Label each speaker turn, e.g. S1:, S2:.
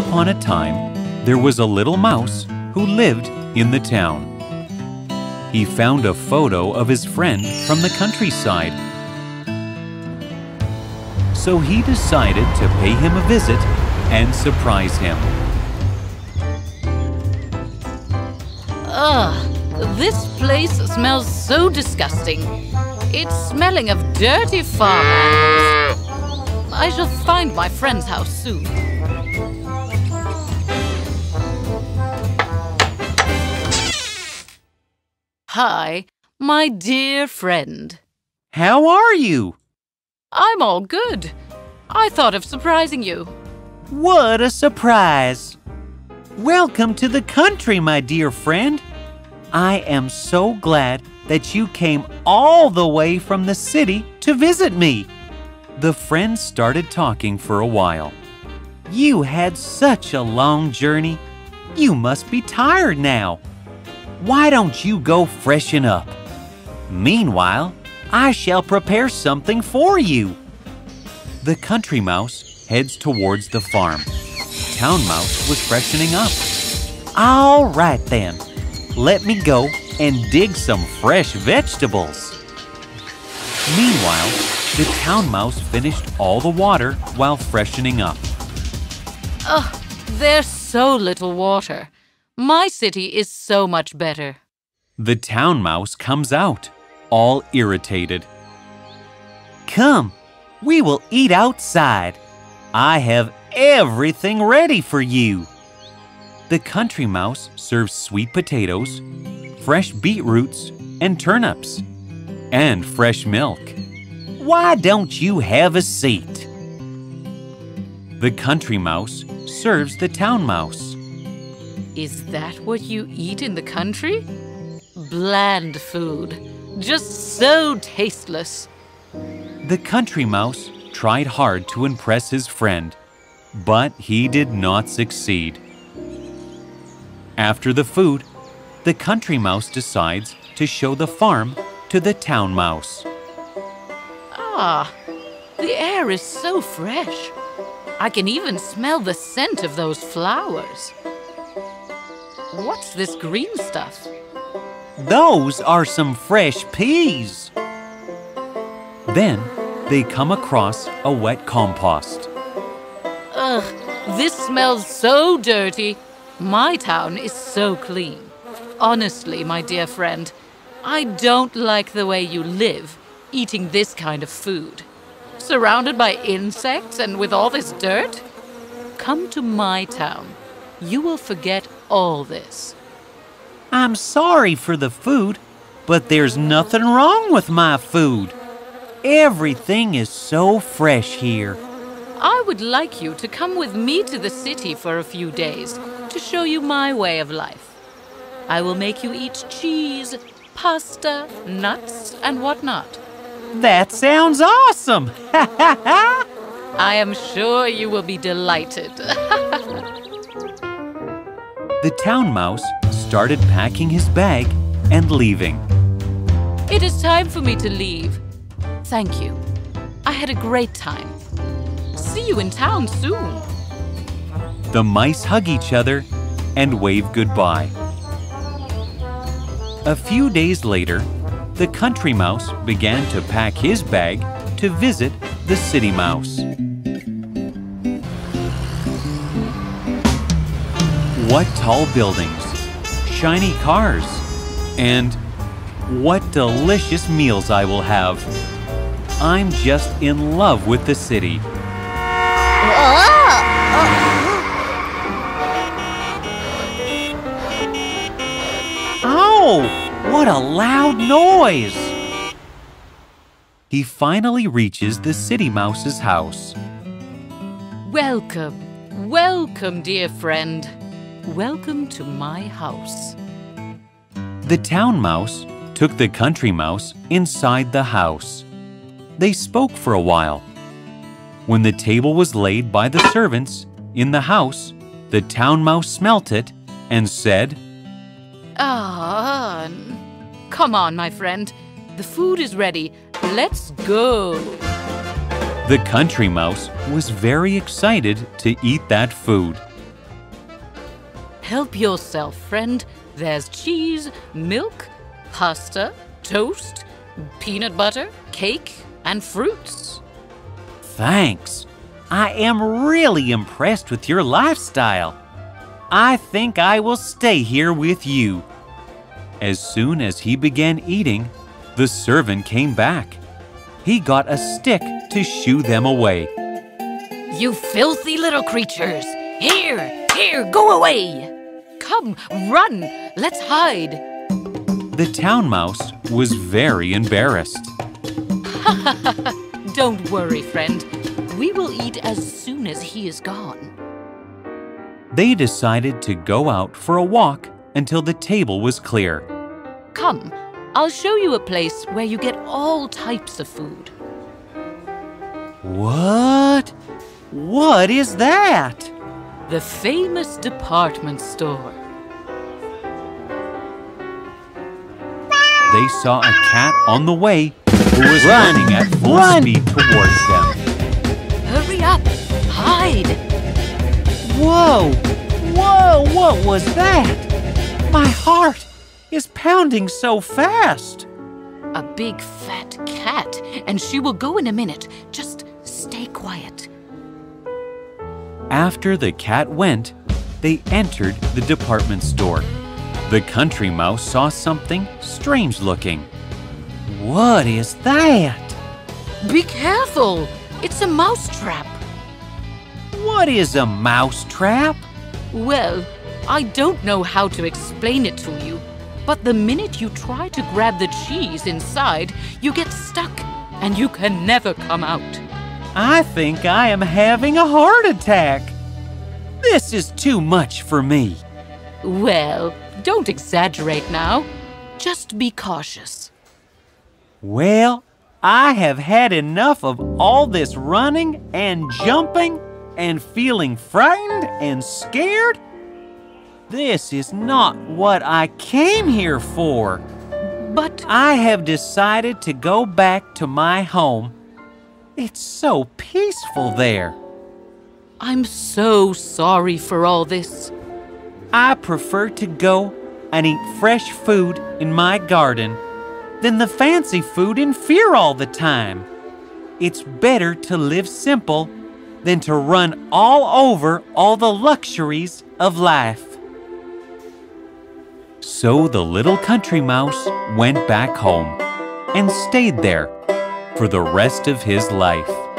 S1: upon a time, there was a little mouse who lived in the town. He found a photo of his friend from the countryside. So he decided to pay him a visit and surprise him.
S2: Ugh, this place smells so disgusting. It's smelling of dirty farm. I shall find my friend's house soon. Hi, my dear friend.
S1: How are you?
S2: I'm all good. I thought of surprising you.
S1: What a surprise! Welcome to the country, my dear friend. I am so glad that you came all the way from the city to visit me. The friends started talking for a while. You had such a long journey. You must be tired now. Why don't you go freshen up? Meanwhile, I shall prepare something for you. The country mouse heads towards the farm. Town mouse was freshening up. All right then, let me go and dig some fresh vegetables. Meanwhile, the town mouse finished all the water while freshening up.
S2: Ugh, there's so little water. My city is so much better.
S1: The town mouse comes out, all irritated. Come, we will eat outside. I have everything ready for you. The country mouse serves sweet potatoes, fresh beetroots, and turnips, and fresh milk. Why don't you have a seat? The country mouse serves the town mouse.
S2: Is that what you eat in the country? Bland food. Just so tasteless.
S1: The country mouse tried hard to impress his friend, but he did not succeed. After the food, the country mouse decides to show the farm to the town mouse.
S2: Ah, the air is so fresh. I can even smell the scent of those flowers. What's this green stuff?
S1: Those are some fresh peas. Then they come across a wet compost.
S2: Ugh, this smells so dirty. My town is so clean. Honestly, my dear friend, I don't like the way you live, eating this kind of food. Surrounded by insects and with all this dirt? Come to my town. You will forget all this.
S1: I'm sorry for the food, but there's nothing wrong with my food. Everything is so fresh here.
S2: I would like you to come with me to the city for a few days to show you my way of life. I will make you eat cheese, pasta, nuts, and whatnot.
S1: That sounds awesome!
S2: I am sure you will be delighted.
S1: the town mouse started packing his bag and leaving.
S2: It is time for me to leave. Thank you. I had a great time. See you in town soon.
S1: The mice hug each other and wave goodbye. A few days later, the country mouse began to pack his bag to visit the city mouse. What tall buildings, shiny cars, and what delicious meals I will have. I'm just in love with the city. Oh, what a loud noise! He finally reaches the city mouse's house.
S2: Welcome, welcome, dear friend. Welcome to my house.
S1: The town mouse took the country mouse inside the house. They spoke for a while. When the table was laid by the servants in the house, the town mouse smelt it and said,
S2: Ah, come on, my friend. The food is ready. Let's go.
S1: The country mouse was very excited to eat that food.
S2: Help yourself, friend. There's cheese, milk, pasta, toast, peanut butter, cake, and fruits.
S1: Thanks. I am really impressed with your lifestyle. I think I will stay here with you. As soon as he began eating, the servant came back. He got a stick to shoo them away.
S2: You filthy little creatures! Here, here, go away! Come, run, let's hide.
S1: The town mouse was very embarrassed.
S2: Don't worry, friend. We will eat as soon as he is gone.
S1: They decided to go out for a walk until the table was clear.
S2: Come, I'll show you a place where you get all types of food.
S1: What? What is that?
S2: The famous department store.
S1: They saw a cat on the way who was
S3: Run!
S1: running at full
S3: Run!
S1: speed towards them.
S2: Hurry up! Hide!
S1: Whoa! Whoa! What was that? My heart is pounding so fast.
S2: A big fat cat, and she will go in a minute. Just stay quiet.
S1: After the cat went, they entered the department store. The country mouse saw something strange looking. What is that?
S2: Be careful! It's a mousetrap.
S1: What is a mouse trap?
S2: Well, I don't know how to explain it to you, but the minute you try to grab the cheese inside, you get stuck and you can never come out.
S1: I think I am having a heart attack. This is too much for me.
S2: Well, don't exaggerate now. Just be cautious.
S1: Well, I have had enough of all this running and jumping and feeling frightened and scared. This is not what I came here for.
S2: But
S1: I have decided to go back to my home. It's so peaceful there.
S2: I'm so sorry for all this.
S1: I prefer to go and eat fresh food in my garden than the fancy food in fear all the time. It's better to live simple than to run all over all the luxuries of life. So the little country mouse went back home and stayed there for the rest of his life.